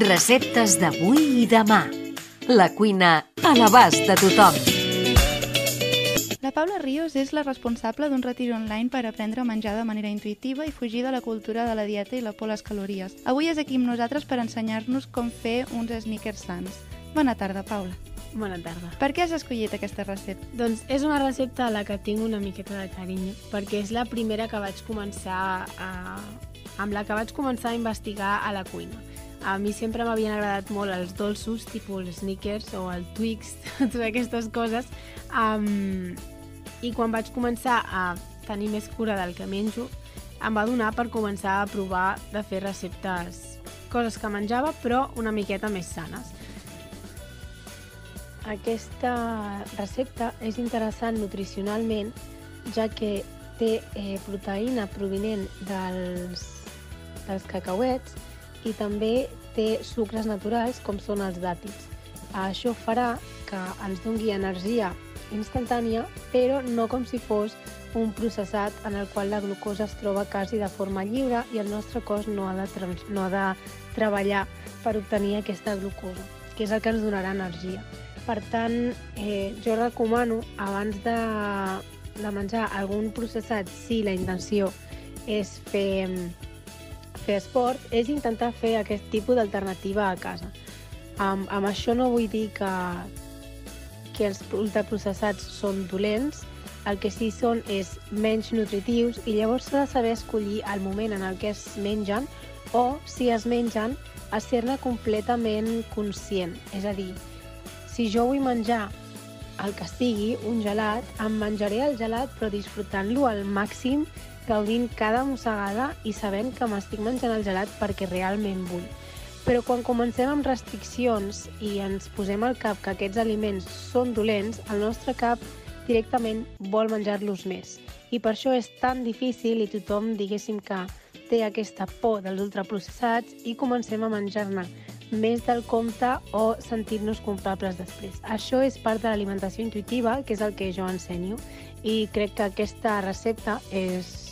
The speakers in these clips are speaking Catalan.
Receptes d'avui i demà. La cuina a l'abast de tothom. La Paula Ríos és la responsable d'un retir online per aprendre a menjar de manera intuïtiva i fugir de la cultura de la dieta i la por a les calories. Avui és aquí amb nosaltres per ensenyar-nos com fer uns sneakers sans. Bona tarda, Paula. Bona tarda. Per què has escollit aquesta recepta? Doncs és una recepta a la que tinc una miqueta de carinyo, perquè és la primera que vaig començar a... amb la que vaig començar a investigar a la cuina. A mi sempre m'havien agradat molt els dolços, tipus els Snickers o el Twix, totes aquestes coses. Um, I quan vaig començar a tenir més cura del que menjo, em va donar per començar a provar de fer receptes, coses que menjava, però una miqueta més sanes. Aquesta recepta és interessant nutricionalment, ja que té eh, proteïna provinent dels, dels cacauets i també té sucres naturals com són els dàtils. Això farà que ens dongui energia instantània, però no com si fos un processat en el qual la glucosa es troba quasi de forma lliure i el nostre cos no ha de, no ha de treballar per obtenir aquesta glucosa, que és el que ens donarà energia. Per tant, eh, jo recomano, abans de, de menjar algun processat, si la intenció és fer, fer esport, és intentar fer aquest tipus d'alternativa a casa. Amb, amb això no vull dir que, que els ultraprocessats són dolents, el que sí són és menys nutritius i llavors s'ha de saber escollir el moment en el que es mengen o, si es mengen, a ser-ne completament conscient. És a dir, si jo vull menjar el que sigui, un gelat, em menjaré el gelat però disfrutant-lo al màxim, gaudint cada mossegada i sabent que m'estic menjant el gelat perquè realment vull. Però quan comencem amb restriccions i ens posem al cap que aquests aliments són dolents, el nostre cap directament vol menjar-los més. I per això és tan difícil i tothom, diguéssim que té aquesta por dels ultraprocessats i comencem a menjar-ne més del compte o sentir-nos culpables després. Això és part de l'alimentació intuïtiva, que és el que jo ensenyo, i crec que aquesta recepta és,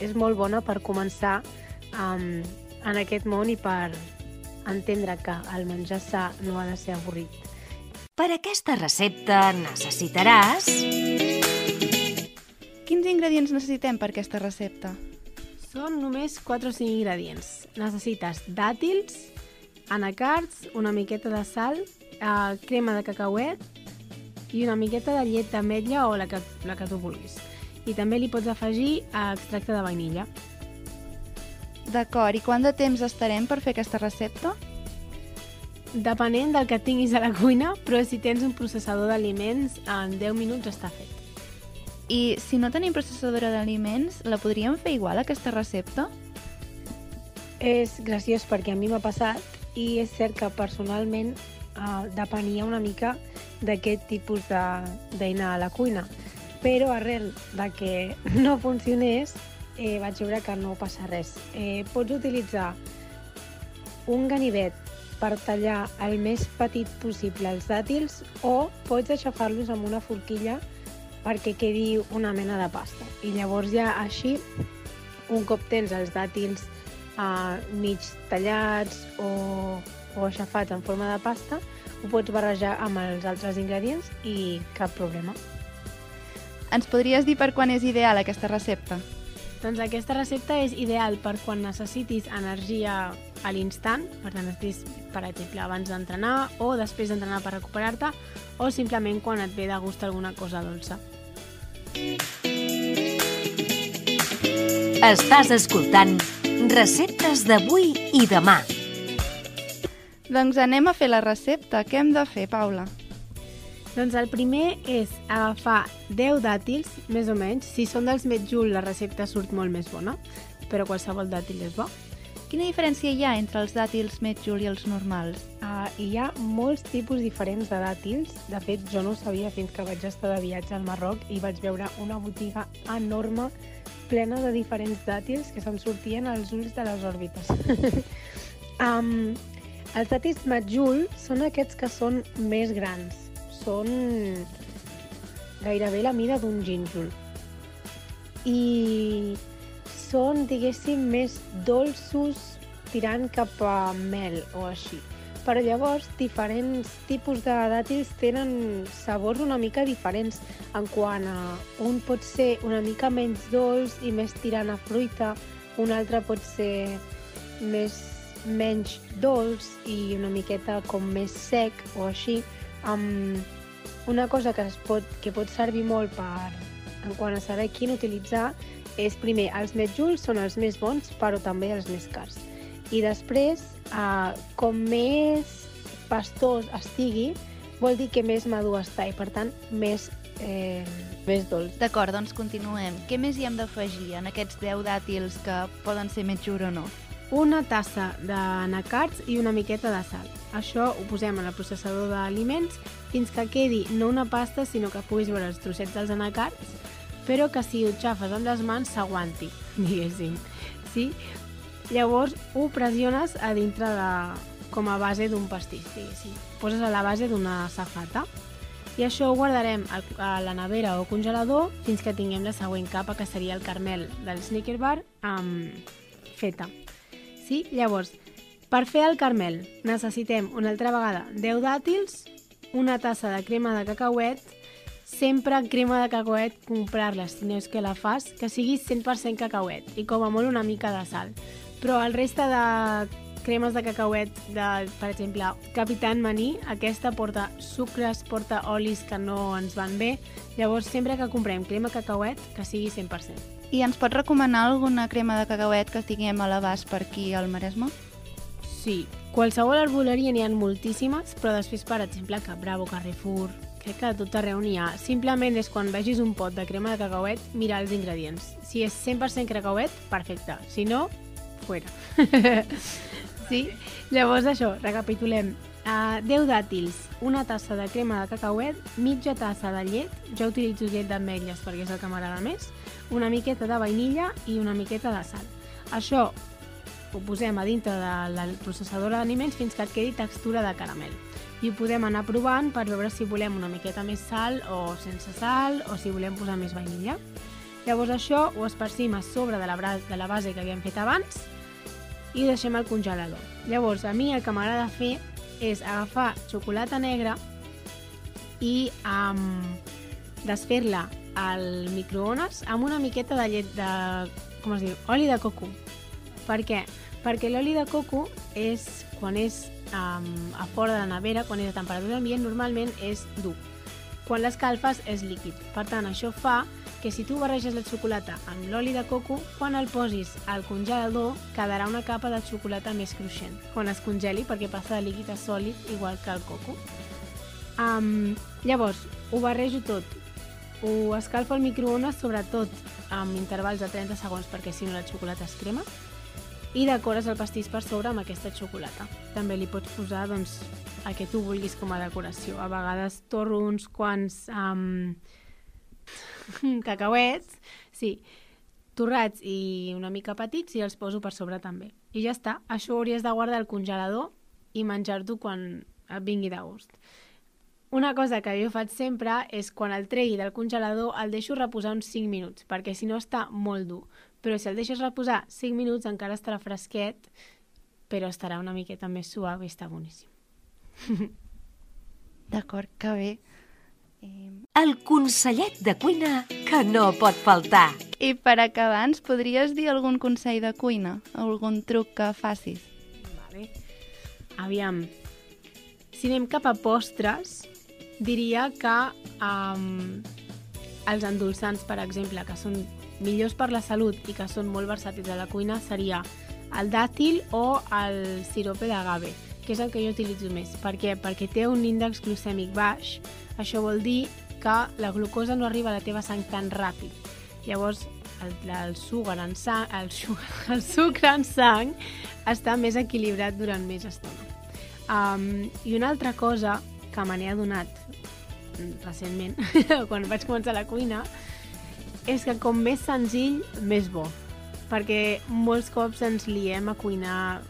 és molt bona per començar um, en aquest món i per entendre que el menjar sa no ha de ser avorrit. Per aquesta recepta necessitaràs... Quins ingredients necessitem per aquesta recepta? Són només 4 o 5 ingredients. Necessites dàtils, anacards, una miqueta de sal, eh, crema de cacauet i una miqueta de llet d'ametlla o la que, la que tu vulguis. I també li pots afegir extracte de vainilla. D'acord, i quant de temps estarem per fer aquesta recepta? Depenent del que tinguis a la cuina, però si tens un processador d'aliments, en 10 minuts està fet. I si no tenim processadora d'aliments, la podríem fer igual, aquesta recepta? És graciós perquè a mi m'ha passat i és cert que personalment eh, depenia una mica d'aquest tipus d'eina a la cuina. Però arrel de que no funcionés, eh, vaig veure que no passa res. Eh, pots utilitzar un ganivet per tallar el més petit possible els dàtils o pots aixafar-los amb una forquilla perquè quedi una mena de pasta. I llavors ja així, un cop tens els dàtils uh, mig tallats o, o aixafats en forma de pasta, ho pots barrejar amb els altres ingredients i cap problema. Ens podries dir per quan és ideal aquesta recepta? Doncs aquesta recepta és ideal per quan necessitis energia a l'instant, per tant, estiguis, per exemple, abans d'entrenar o després d'entrenar per recuperar-te, o simplement quan et ve de gust alguna cosa dolça. Estàs escoltant receptes d'avui i demà. Doncs anem a fer la recepta. Què hem de fer, Paula? Doncs el primer és agafar 10 dàtils, més o menys. Si són dels Metjul, la recepta surt molt més bona, però qualsevol dàtil és bo. Quina diferència hi ha entre els dàtils Metjul i els normals? Uh, hi ha molts tipus diferents de dàtils. De fet, jo no ho sabia fins que vaig estar de viatge al Marroc i vaig veure una botiga enorme plena de diferents dàtils que se'm sortien als ulls de les òrbites. um, els dàtils Metjul són aquests que són més grans. Són gairebé la mida d'un gínjol. I són, diguéssim, més dolços, tirant cap a mel o així. Però llavors, diferents tipus de dàtils tenen sabors una mica diferents en quant a un pot ser una mica menys dolç i més tirant a fruita, un altre pot ser més menys dolç i una miqueta com més sec o així. Um, una cosa que, es pot, que pot servir molt per, en quant a saber quin utilitzar és primer, els metjulls són els més bons però també els més cars. I després, eh, com més pastós estigui, vol dir que més madur està i per tant més, eh, més dolç. D'acord, doncs continuem. Què més hi hem d'afegir en aquests 10 dàtils que poden ser metjur o no? Una tassa d'anacards i una miqueta de sal. Això ho posem en el processador d'aliments fins que quedi no una pasta, sinó que puguis veure els trossets dels anacards, però que si ho xafes amb les mans s'aguanti, diguéssim. Sí? Llavors ho pressiones a dintre de, com a base d'un pastís, diguéssim. Poses a la base d'una safata i això ho guardarem a la nevera o congelador fins que tinguem la següent capa, que seria el carmel del Snicker Bar um, feta. Sí? Llavors, per fer el carmel necessitem una altra vegada 10 dàtils, una tassa de crema de cacauet, sempre crema de cacauet comprar-la si no és que la fas, que sigui 100% cacauet i com a molt una mica de sal. Però el reste de cremes de cacauet de, per exemple, Capitan Maní, aquesta porta sucres, porta olis que no ens van bé. Llavors, sempre que comprem crema cacauet, que sigui 100%. I ens pots recomanar alguna crema de cacauet que tinguem a l'abast per aquí al Maresme? Sí, qualsevol arboleria n'hi ha moltíssimes, però després, per exemple, que Bravo, Carrefour, crec que a tot arreu n'hi ha. Simplement és quan vegis un pot de crema de cacauet, mirar els ingredients. Si és 100% cacauet, perfecte. Si no, fuera. sí? Llavors això, recapitulem. Uh, 10 dàtils, una tassa de crema de cacauet, mitja tassa de llet, jo utilitzo llet d'ametlles perquè és el que m'agrada més, una miqueta de vainilla i una miqueta de sal. Això ho posem a dintre del processador d'aliments fins que et quedi textura de caramel. I ho podem anar provant per veure si volem una miqueta més sal o sense sal o si volem posar més vainilla. Llavors això ho esparcim a sobre de la, de la base que havíem fet abans i ho deixem al congelador. Llavors, a mi el que m'agrada fer és agafar xocolata negra i um, desfer-la al microones amb una miqueta de llet de... com es diu? Oli de coco. Per què? Perquè l'oli de coco és, quan és um, a fora de la nevera, quan és a temperatura ambient, normalment és dur. Quan l'escalfes és líquid. Per tant, això fa que si tu barreges la xocolata amb l'oli de coco, quan el posis al congelador quedarà una capa de xocolata més cruixent quan es congeli perquè passa de líquid a sòlid igual que el coco. Um, llavors, ho barrejo tot, ho escalfo al microones sobretot amb intervals de 30 segons perquè si no la xocolata es crema i decores el pastís per sobre amb aquesta xocolata. També li pots posar doncs, el que tu vulguis com a decoració. A vegades torro uns quants um, cacauets, sí, torrats i una mica petits i els poso per sobre també. I ja està. Això ho hauries de guardar al congelador i menjar-t'ho quan et vingui de gust. Una cosa que jo faig sempre és quan el tregui del congelador el deixo reposar uns 5 minuts, perquè si no està molt dur. Però si el deixes reposar 5 minuts encara estarà fresquet, però estarà una miqueta més suau i està boníssim. D'acord, que bé. El consellet de cuina que no pot faltar. I per acabar, ens podries dir algun consell de cuina? Algun truc que facis? Vale. Aviam, si anem cap a postres, diria que um, els endolçants, per exemple, que són millors per la salut i que són molt versàtils a la cuina, seria el dàtil o el sirope d'agave, que és el que jo utilitzo més. Per què? Perquè té un índex glucèmic baix, això vol dir que la glucosa no arriba a la teva sang tan ràpid. Llavors, el, el, sugar en sang, el, sugar, el sucre en sang està més equilibrat durant més estona. Um, I una altra cosa que me n'he adonat recentment, quan vaig començar la cuina, és que com més senzill, més bo. Perquè molts cops ens liem a cuinar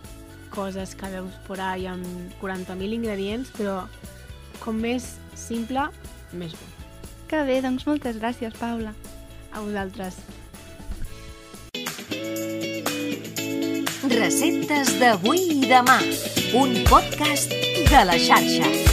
coses que veus por ahí amb 40.000 ingredients, però com més simple, més bo. Que bé, doncs moltes gràcies, Paula. A vosaltres. Receptes d'avui i demà. Un podcast de la xarxa.